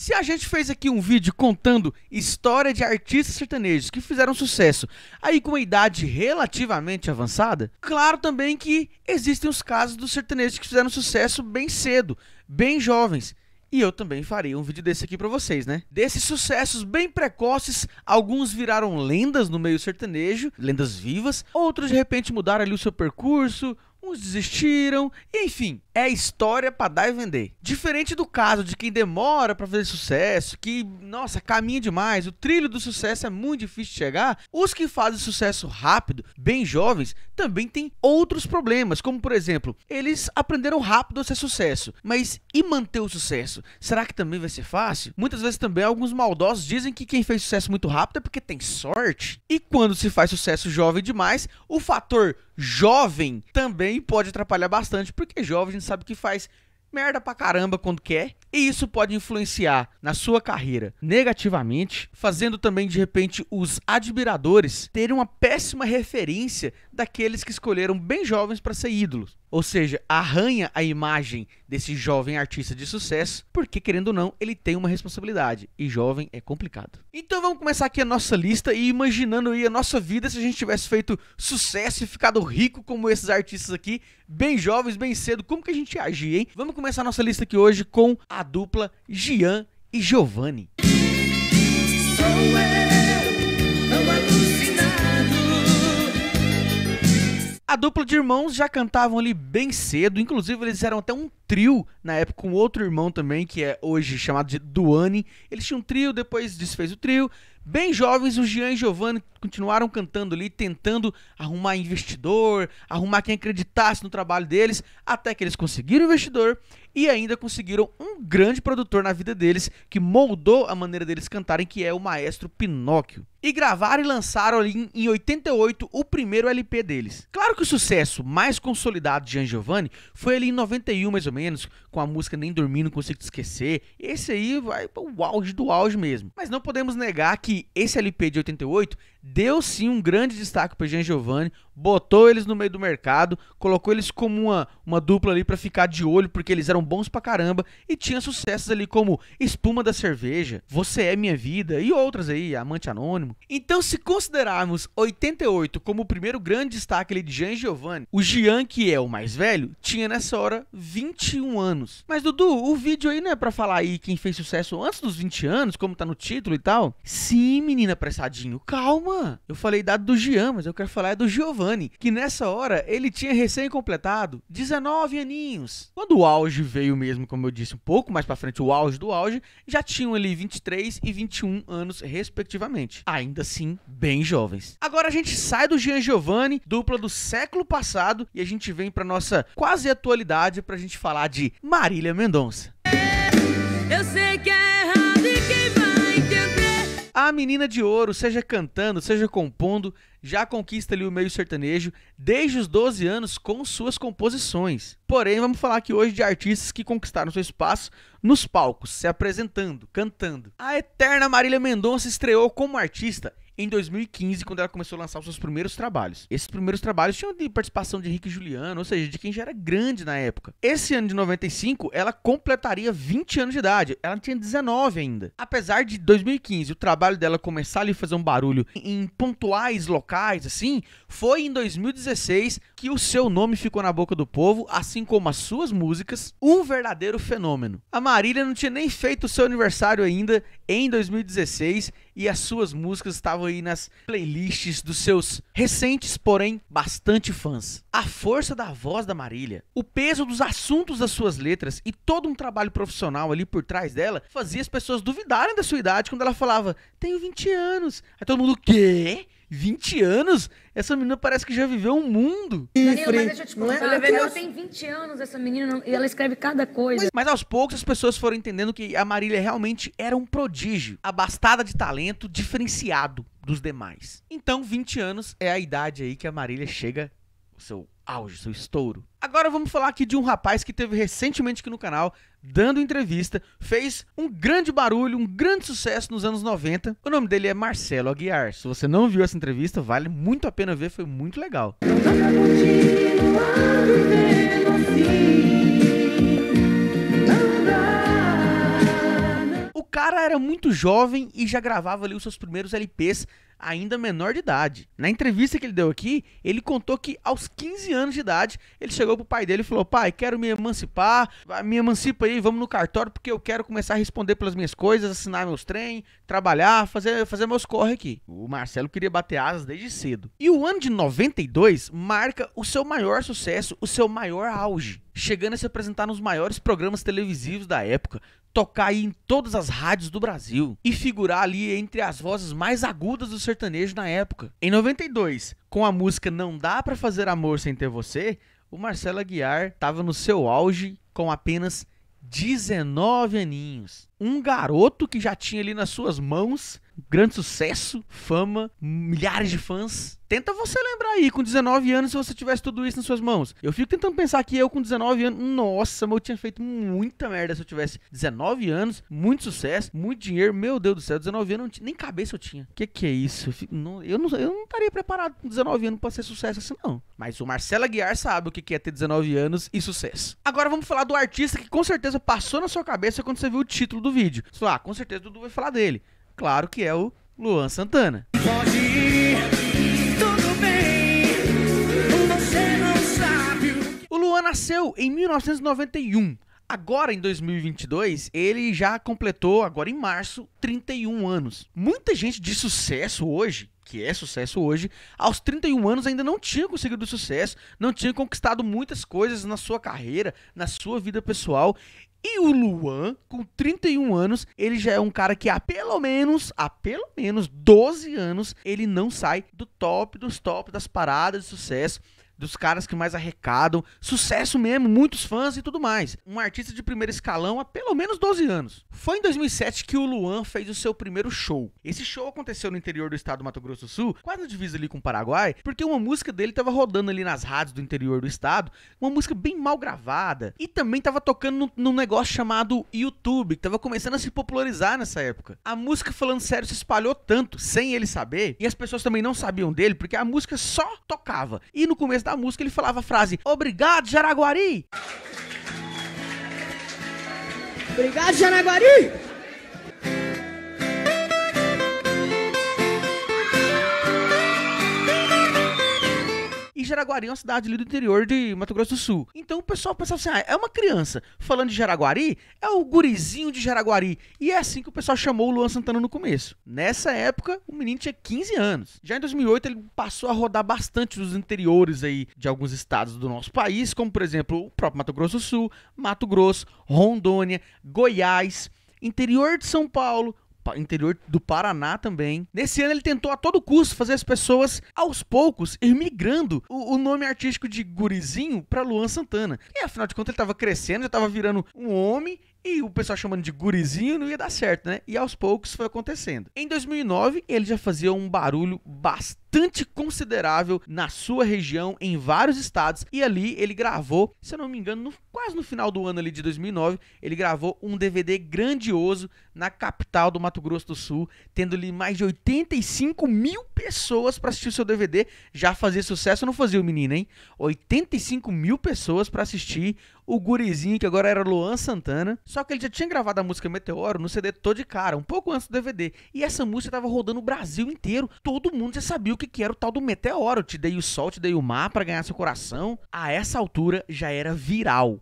Se a gente fez aqui um vídeo contando história de artistas sertanejos que fizeram sucesso aí com uma idade relativamente avançada, claro também que existem os casos dos sertanejos que fizeram sucesso bem cedo, bem jovens. E eu também farei um vídeo desse aqui pra vocês, né? Desses sucessos bem precoces, alguns viraram lendas no meio sertanejo, lendas vivas, outros de repente mudaram ali o seu percurso, uns desistiram, enfim, é história para dar e vender. Diferente do caso de quem demora para fazer sucesso, que, nossa, caminha demais, o trilho do sucesso é muito difícil de chegar, os que fazem sucesso rápido, bem jovens, também têm outros problemas, como por exemplo, eles aprenderam rápido a ser sucesso, mas e manter o sucesso? Será que também vai ser fácil? Muitas vezes também alguns maldosos dizem que quem fez sucesso muito rápido é porque tem sorte. E quando se faz sucesso jovem demais, o fator jovem também pode atrapalhar bastante, porque gente sabe que faz merda pra caramba quando quer, e isso pode influenciar na sua carreira negativamente, fazendo também de repente os admiradores terem uma péssima referência daqueles que escolheram bem jovens para ser ídolos. Ou seja, arranha a imagem desse jovem artista de sucesso, porque querendo ou não, ele tem uma responsabilidade. E jovem é complicado. Então vamos começar aqui a nossa lista e imaginando aí a nossa vida se a gente tivesse feito sucesso e ficado rico como esses artistas aqui, bem jovens, bem cedo, como que a gente ia agir, hein? Vamos começar a nossa lista aqui hoje com a dupla Gian e Giovanni. A dupla de irmãos já cantavam ali bem cedo, inclusive eles eram até um trio na época com outro irmão também, que é hoje chamado de Duane. Eles tinham um trio, depois desfez o trio. Bem jovens, o Jean e Giovanni continuaram cantando ali, tentando arrumar investidor, arrumar quem acreditasse no trabalho deles, até que eles conseguiram investidor e ainda conseguiram um grande produtor na vida deles que moldou a maneira deles cantarem, que é o maestro Pinóquio. E gravaram e lançaram ali em 88 o primeiro LP deles. Claro que o sucesso mais consolidado de Jean Giovanni foi ali em 91 mais ou menos, com a música Nem Dormir Não Consigo Te Esquecer. Esse aí vai o auge do auge mesmo. Mas não podemos negar que esse LP de 88 deu sim um grande destaque para Jean Giovanni, botou eles no meio do mercado, colocou eles como uma, uma dupla ali para ficar de olho, porque eles eram bons pra caramba e tinha sucessos ali como Espuma da Cerveja, Você é Minha Vida e outras aí, Amante Anônimo. Então, se considerarmos 88 como o primeiro grande destaque ali de Jean Giovanni, o Jean, que é o mais velho, tinha nessa hora 21 anos. Mas Dudu, o vídeo aí não é para falar aí quem fez sucesso antes dos 20 anos, como tá no título e tal? Sim, menina pressadinho, calma eu falei dado do Jean, mas eu quero falar é do Giovanni, que nessa hora ele tinha recém-completado 19 aninhos. Quando o auge veio mesmo, como eu disse, um pouco mais para frente, o auge do auge, já tinham ali 23 e 21 anos, respectivamente. Ainda assim, bem jovens. Agora a gente sai do Jean Giovanni, dupla do século passado, e a gente vem para nossa quase atualidade pra gente falar de Marília Mendonça. Eu sei que é errado e quem a menina de ouro, seja cantando, seja compondo, já conquista ali o meio sertanejo desde os 12 anos com suas composições. Porém, vamos falar aqui hoje de artistas que conquistaram seu espaço nos palcos, se apresentando, cantando. A eterna Marília Mendonça estreou como artista em 2015, quando ela começou a lançar os seus primeiros trabalhos. Esses primeiros trabalhos tinham de participação de Henrique Juliano, ou seja, de quem já era grande na época. Esse ano de 95, ela completaria 20 anos de idade. Ela tinha 19 ainda. Apesar de 2015 o trabalho dela começar ali a fazer um barulho em pontuais locais, assim, foi em 2016 que o seu nome ficou na boca do povo, assim como as suas músicas, um verdadeiro fenômeno. A Marília não tinha nem feito o seu aniversário ainda em 2016 e as suas músicas estavam aí nas playlists dos seus recentes, porém bastante fãs. A força da voz da Marília, o peso dos assuntos das suas letras e todo um trabalho profissional ali por trás dela fazia as pessoas duvidarem da sua idade quando ela falava: "Tenho 20 anos". Aí todo mundo: "Quê?" 20 anos? Essa menina parece que já viveu um mundo. Danilo, mas deixa eu te contar. É? Ela, tem 20 anos, essa menina, e ela escreve cada coisa. Mas, mas, aos poucos as pessoas foram entendendo que a Marília realmente era um prodígio. Abastada de talento, diferenciado dos demais. Então, 20 anos é a idade aí que a Marília chega seu auge, seu estouro. Agora vamos falar aqui de um rapaz que teve recentemente aqui no canal, dando entrevista, fez um grande barulho, um grande sucesso nos anos 90. O nome dele é Marcelo Aguiar. Se você não viu essa entrevista, vale muito a pena ver, foi muito legal. O cara era muito jovem e já gravava ali os seus primeiros LPs ainda menor de idade. Na entrevista que ele deu aqui, ele contou que aos 15 anos de idade, ele chegou pro pai dele e falou: "Pai, quero me emancipar, me emancipa aí, vamos no cartório porque eu quero começar a responder pelas minhas coisas, assinar meus trem, trabalhar, fazer fazer meus corre aqui". O Marcelo queria bater asas desde cedo. E o ano de 92 marca o seu maior sucesso, o seu maior auge chegando a se apresentar nos maiores programas televisivos da época, tocar aí em todas as rádios do Brasil e figurar ali entre as vozes mais agudas do sertanejo na época. Em 92, com a música Não Dá Pra Fazer Amor Sem Ter Você, o Marcelo Aguiar estava no seu auge com apenas 19 aninhos. Um garoto que já tinha ali nas suas mãos grande sucesso, fama, milhares de fãs. Tenta você lembrar aí, com 19 anos, se você tivesse tudo isso nas suas mãos. Eu fico tentando pensar que eu com 19 anos, nossa, mas eu tinha feito muita merda se eu tivesse 19 anos, muito sucesso, muito dinheiro. Meu Deus do céu, 19 anos, nem cabeça eu tinha. Que que é isso? Eu, fico, não, eu, não, eu não estaria preparado com 19 anos pra ser sucesso assim, não. Mas o Marcelo Aguiar sabe o que é ter 19 anos e sucesso. Agora vamos falar do artista que com certeza passou na sua cabeça quando você viu o título do vídeo. Você ah, com certeza o Dudu vai falar dele claro que é o Luan Santana. Pode ir, tudo bem, você não sabe. O Luan nasceu em 1991. Agora em 2022, ele já completou, agora em março, 31 anos. Muita gente de sucesso hoje que é sucesso hoje, aos 31 anos ainda não tinha conseguido sucesso, não tinha conquistado muitas coisas na sua carreira, na sua vida pessoal. E o Luan, com 31 anos, ele já é um cara que há pelo menos, há pelo menos 12 anos, ele não sai do top dos top das paradas de sucesso dos caras que mais arrecadam, sucesso mesmo, muitos fãs e tudo mais. Um artista de primeiro escalão há pelo menos 12 anos. Foi em 2007 que o Luan fez o seu primeiro show. Esse show aconteceu no interior do estado do Mato Grosso do Sul, quase na divisa ali com o Paraguai, porque uma música dele tava rodando ali nas rádios do interior do estado, uma música bem mal gravada, e também tava tocando num negócio chamado YouTube, que tava começando a se popularizar nessa época. A música, falando sério, se espalhou tanto, sem ele saber, e as pessoas também não sabiam dele, porque a música só tocava. E no começo da da música ele falava a frase: Obrigado, Jaraguari! Obrigado, Jaraguari! Jaraguari é uma cidade ali do interior de Mato Grosso do Sul. Então o pessoal pensava assim: ah, é uma criança falando de Jaraguari, é o gurizinho de Jaraguari. E é assim que o pessoal chamou o Luan Santana no começo. Nessa época, o menino tinha 15 anos. Já em 2008, ele passou a rodar bastante nos interiores aí de alguns estados do nosso país, como por exemplo o próprio Mato Grosso do Sul, Mato Grosso, Rondônia, Goiás, interior de São Paulo, interior do Paraná também. Nesse ano ele tentou a todo custo fazer as pessoas, aos poucos, ir migrando o, o nome artístico de Gurizinho para Luan Santana. E afinal de contas ele tava crescendo, já tava virando um homem e o pessoal chamando de gurizinho não ia dar certo, né? E aos poucos foi acontecendo. Em 2009, ele já fazia um barulho bastante considerável na sua região, em vários estados. E ali ele gravou, se eu não me engano, no, quase no final do ano ali de 2009, ele gravou um DVD grandioso na capital do Mato Grosso do Sul, tendo ali mais de 85 mil pessoas para assistir o seu DVD. Já fazia sucesso, não fazia o menino, hein? 85 mil pessoas para assistir o gurizinho, que agora era Luan Santana. Só que ele já tinha gravado a música Meteoro no CD todo de cara, um pouco antes do DVD. E essa música tava rodando o Brasil inteiro. Todo mundo já sabia o que, que era o tal do Meteoro. Te dei o sol, te dei o mar para ganhar seu coração. A essa altura já era viral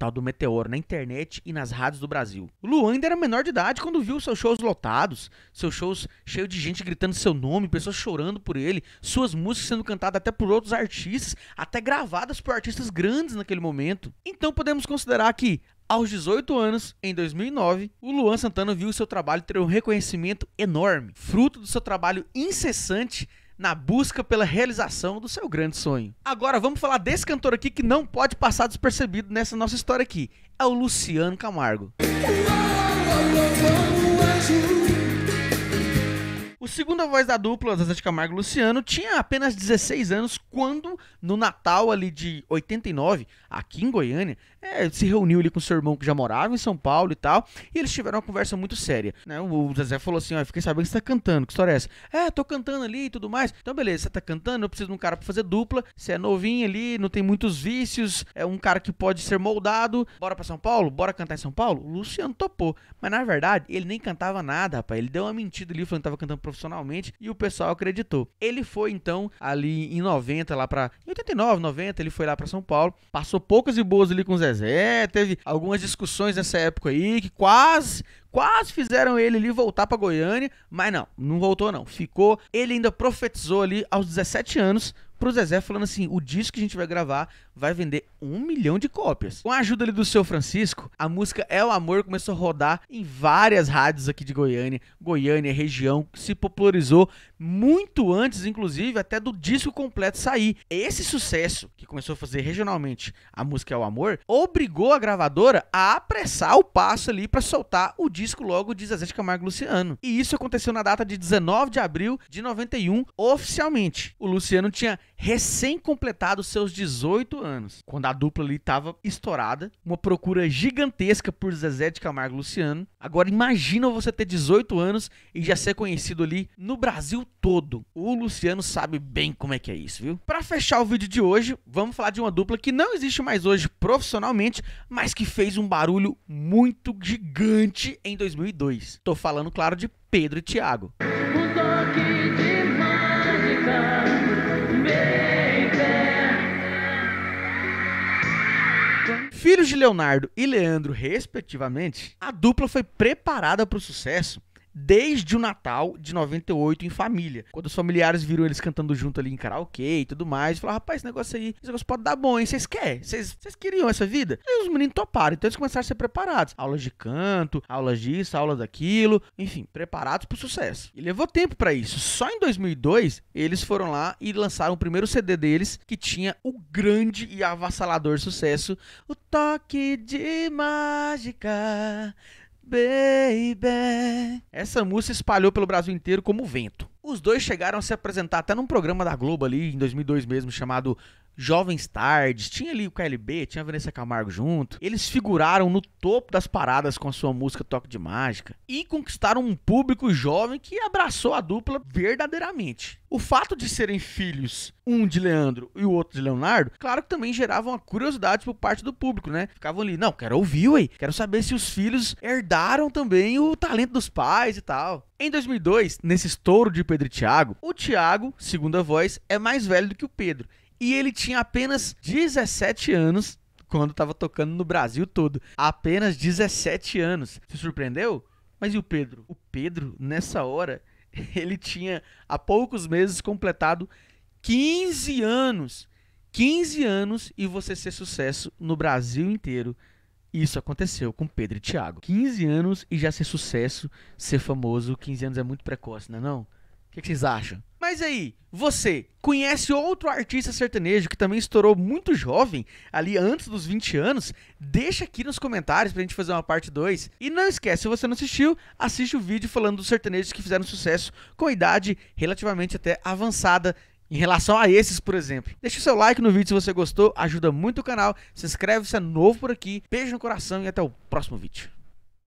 tal do Meteoro na internet e nas rádios do Brasil. O Luan ainda era menor de idade quando viu seus shows lotados, seus shows cheios de gente gritando seu nome, pessoas chorando por ele, suas músicas sendo cantadas até por outros artistas, até gravadas por artistas grandes naquele momento. Então podemos considerar que aos 18 anos, em 2009, o Luan Santana viu seu trabalho ter um reconhecimento enorme, fruto do seu trabalho incessante na busca pela realização do seu grande sonho. Agora vamos falar desse cantor aqui que não pode passar despercebido nessa nossa história aqui. É o Luciano Camargo. O segundo voz da dupla, Zezé de Camargo e Luciano, tinha apenas 16 anos quando, no Natal ali de 89, aqui em Goiânia, é, se reuniu ali com seu irmão que já morava em São Paulo e tal, e eles tiveram uma conversa muito séria, né? O Zezé falou assim, ó, fiquei sabendo que você tá cantando, que história é essa? É, tô cantando ali e tudo mais. Então beleza, você tá cantando, eu preciso de um cara pra fazer dupla, você é novinho ali, não tem muitos vícios, é um cara que pode ser moldado, bora pra São Paulo? Bora cantar em São Paulo? O Luciano topou, mas na verdade, ele nem cantava nada, rapaz, ele deu uma mentira ali, falando que tava cantando profissionalmente, e o pessoal acreditou. Ele foi então ali em 90 lá pra, em 89, 90, ele foi lá pra São Paulo, passou poucas e boas ali com o Zezé, teve algumas discussões nessa época aí, que quase quase fizeram ele ali voltar para Goiânia, mas não, não voltou não. Ficou, ele ainda profetizou ali aos 17 anos pro Zezé falando assim: o disco que a gente vai gravar vai vender um milhão de cópias. Com a ajuda ali do seu Francisco, a música É o Amor começou a rodar em várias rádios aqui de Goiânia. Goiânia, região, se popularizou muito antes, inclusive, até do disco completo sair. Esse sucesso que começou a fazer regionalmente a música É o Amor obrigou a gravadora a apressar o passo ali para soltar o disco logo de Zezé de Camargo Luciano. E isso aconteceu na data de 19 de abril de 91, oficialmente. O Luciano tinha recém-completado seus 18 anos, quando a dupla ali estava estourada, uma procura gigantesca por Zezé de Camargo e Luciano. Agora imagina você ter 18 anos e já ser conhecido ali no Brasil todo. O Luciano sabe bem como é que é isso, viu? Para fechar o vídeo de hoje, vamos falar de uma dupla que não existe mais hoje profissionalmente, mas que fez um barulho muito gigante em 2002. Tô falando, claro, de Pedro e Thiago. Um toque de Filhos de Leonardo e Leandro, respectivamente, a dupla foi preparada para o sucesso desde o Natal de 98 em família. Quando os familiares viram eles cantando junto ali em karaokê e tudo mais, falaram: rapaz, esse negócio aí, esse negócio pode dar bom, hein? Vocês querem? Vocês queriam essa vida? E os meninos toparam, então eles começaram a ser preparados. Aulas de canto, aulas disso, aulas daquilo, enfim, preparados para o sucesso. E levou tempo para isso. Só em 2002 eles foram lá e lançaram o primeiro CD deles que tinha o grande e avassalador sucesso, o Toque de Mágica baby. Essa música espalhou pelo Brasil inteiro como vento. Os dois chegaram a se apresentar até num programa da Globo ali em 2002 mesmo, chamado Jovens Tardes, tinha ali o KLB, tinha a Vanessa Camargo junto. Eles figuraram no topo das paradas com a sua música Toque de Mágica e conquistaram um público jovem que abraçou a dupla verdadeiramente. O fato de serem filhos, um de Leandro e o outro de Leonardo, claro que também geravam uma curiosidade por parte do público, né? Ficavam ali, não, quero ouvir, ué, quero saber se os filhos herdaram também o talento dos pais e tal. Em 2002, nesse estouro de Pedro e Tiago, o Tiago, segundo a voz, é mais velho do que o Pedro e ele tinha apenas 17 anos quando estava tocando no Brasil todo. Apenas 17 anos. Se surpreendeu? Mas e o Pedro? O Pedro, nessa hora, ele tinha há poucos meses completado 15 anos. 15 anos e você ser sucesso no Brasil inteiro. Isso aconteceu com Pedro e Thiago. 15 anos e já ser sucesso, ser famoso. 15 anos é muito precoce, não é não? O que, que vocês acham? Mas aí, você conhece outro artista sertanejo que também estourou muito jovem, ali antes dos 20 anos? Deixa aqui nos comentários pra gente fazer uma parte 2. E não esquece, se você não assistiu, assiste o vídeo falando dos sertanejos que fizeram sucesso com idade relativamente até avançada em relação a esses, por exemplo. Deixa o seu like no vídeo se você gostou, ajuda muito o canal. Se inscreve se é novo por aqui. Beijo no coração e até o próximo vídeo.